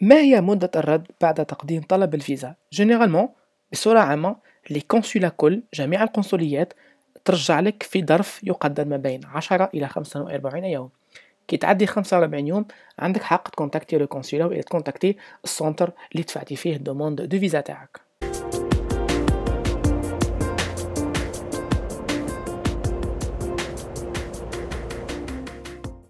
ما هي مدة الرد بعد تقديم طلب الفيزا؟ généralement بصورة عامة les consulats كل جميع القنصليات ترجع لك في ظرف يقدر ما بين عشرة إلى خمسة وأربعين يوم كي تعدي خمسة وربعين يوم عندك حق تكونتاكتي le consulat و تكونتاكتي ال centre اللي دفعتي فيه ال demande de visa تاعك